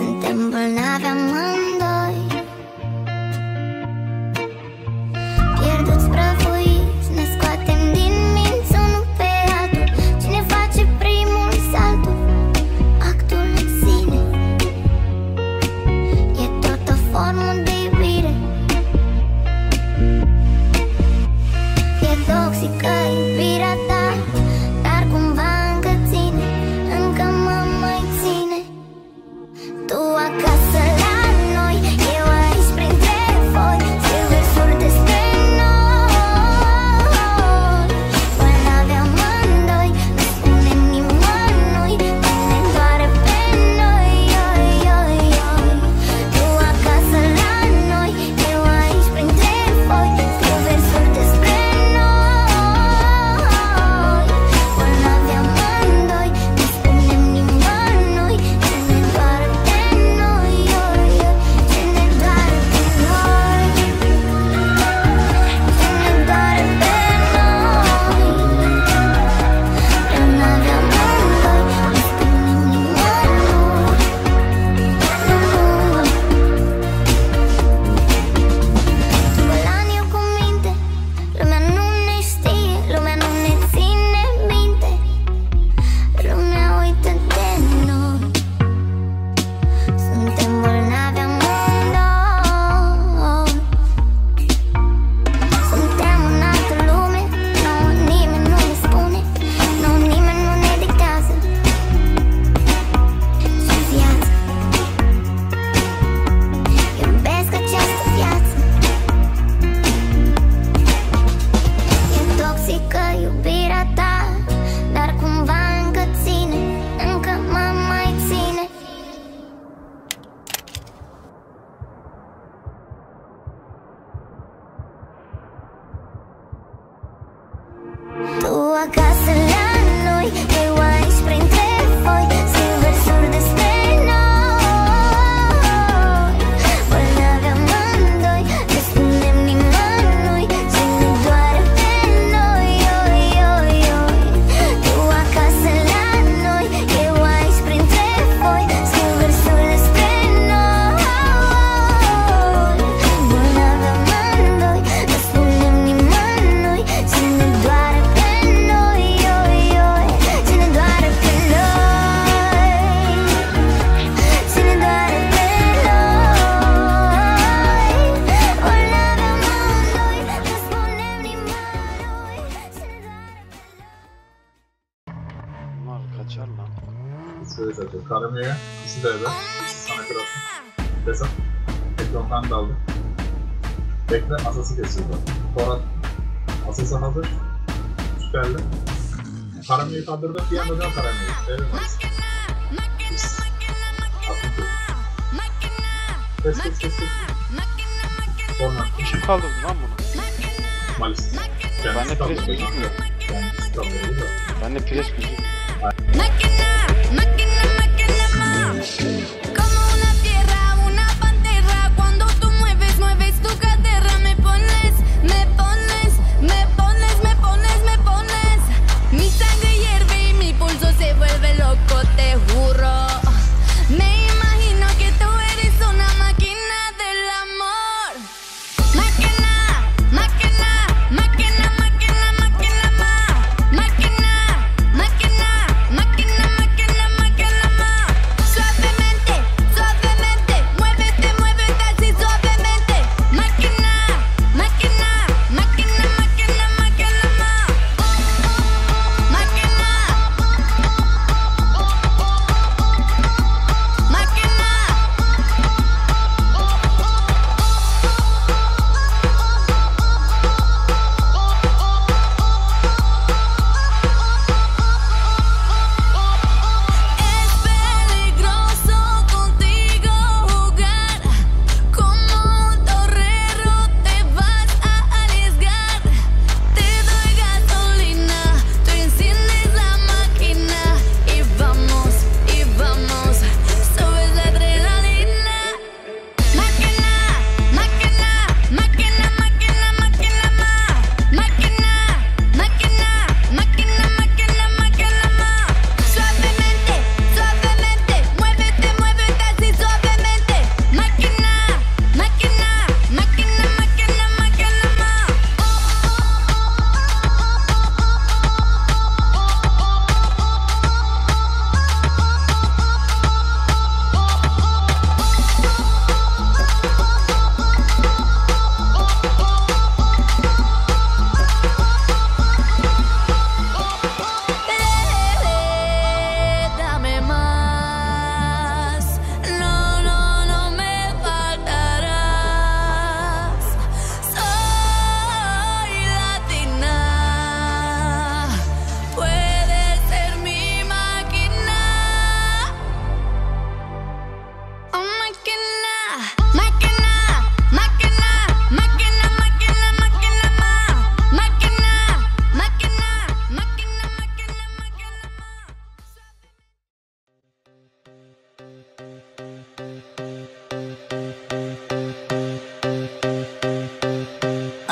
sentemos nada mundo. yapıyor. Karameye, ikisi de eve. Sana kral. Desem. Ekrantan da aldı. Bekle, asası kesildi. Sonra asası hazır. Süperli. Karameyi kaldırdı, bir anda dön karameyi. Evet. Kes kes kes kes. Sonra. Kim şey kaldırdı lan bunu? Maalesef. Kendisi ben de pres gözükmüyor. Kendisi kaldırdı da. Ben de pres gözükmüyor. Christmas.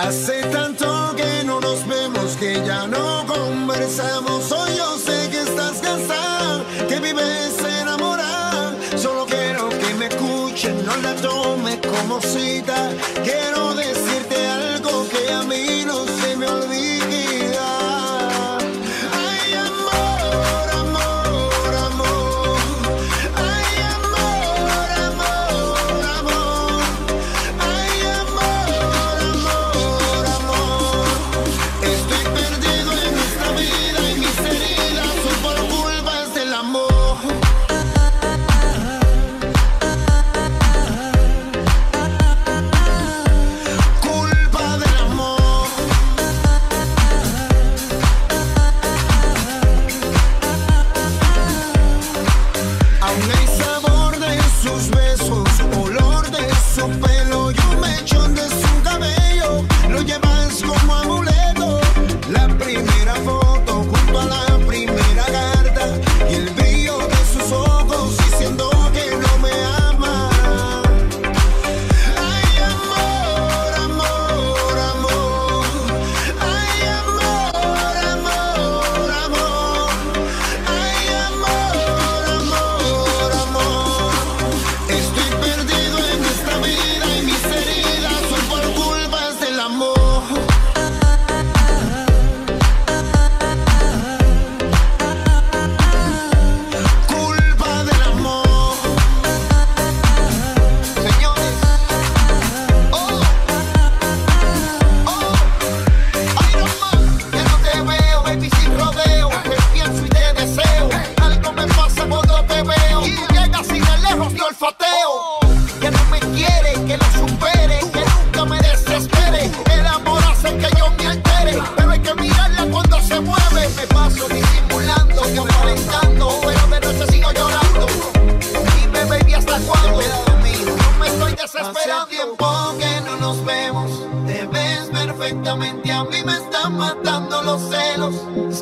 Hace tanto que no nos vemos, que ya no conversamos. Hoy yo sé que estás cansada, que vives enamorada. Solo quiero que me escuchen, no la tome como cita. Quiero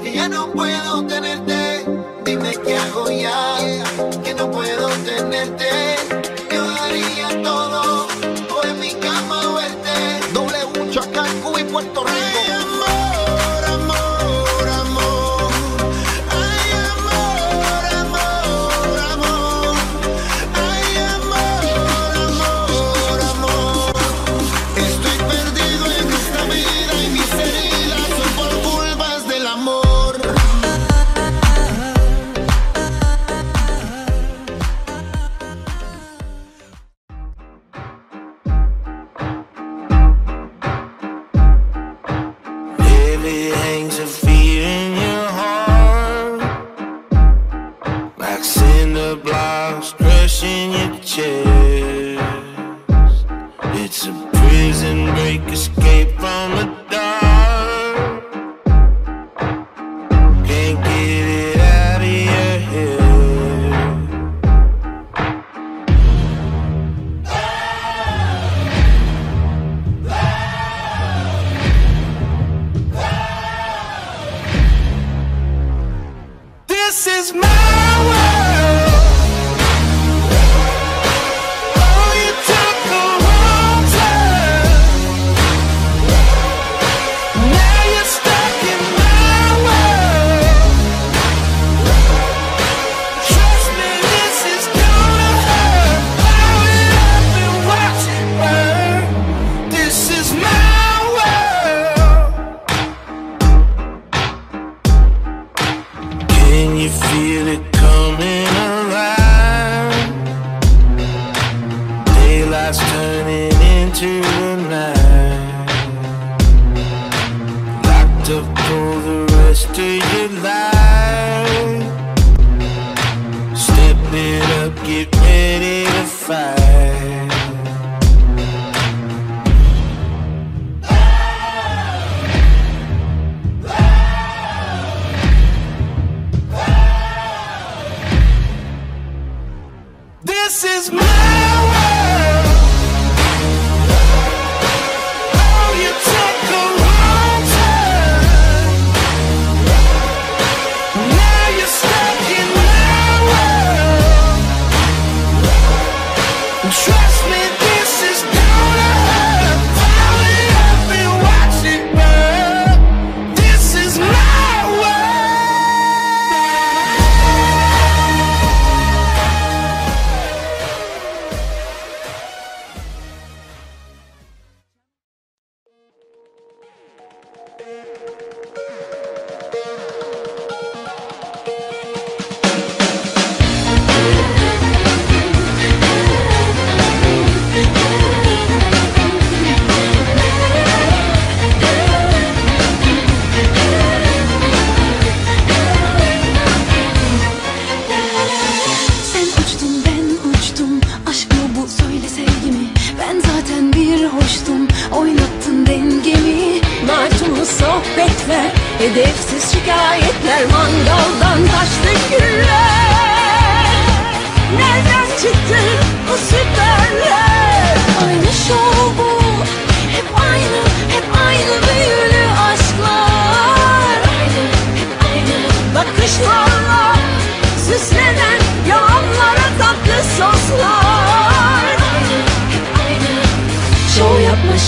que ya no puedo tenerte. lights turning into the night Locked up for the rest of your life Step it up, get ready to fight This is my way.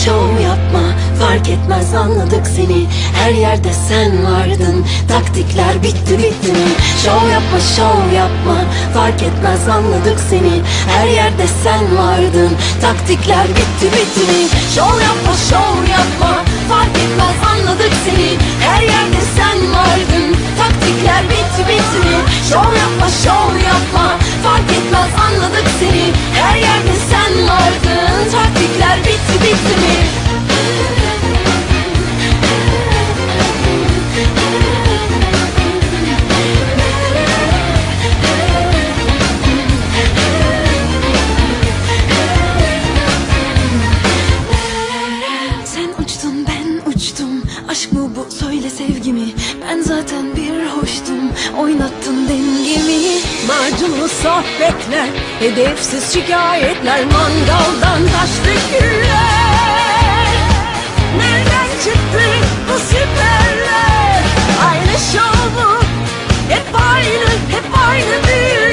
Şov yapma fark etmez anladık seni. Her yerde sen vardın taktikler bitti bitti mi? Şov yapma şov yapma fark etmez anladık seni. Her yerde sen vardın taktikler bitti bitti mi? Şov yapma şov yapma fark Aşk mı bu? Söyle sevgimi. Ben zaten bir hoştum. Oynattın dengemi. Macunlu sohbetler Hedefsiz şikayetler Mangaldan taştı güller Nereden çıktı bu siperler? Aynı şov Hep aynı hep aynı değil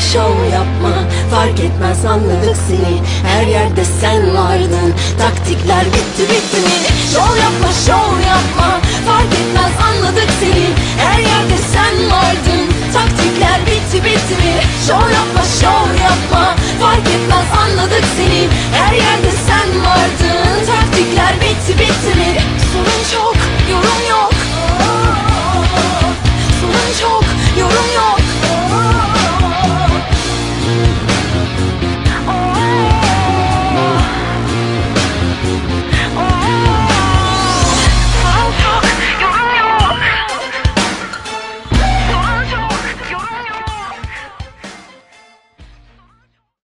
yapma şov yapma. Fark etmez anladık seni. Her yerde sen vardın. Taktikler bitti bitti mi? Şov yapma şov yapma. Fark etmez anladık seni. Her yerde sen vardın. Taktikler bitti bitti mi? Şov yapma şov yapma. Fark etmez anladık seni. Her yerde sen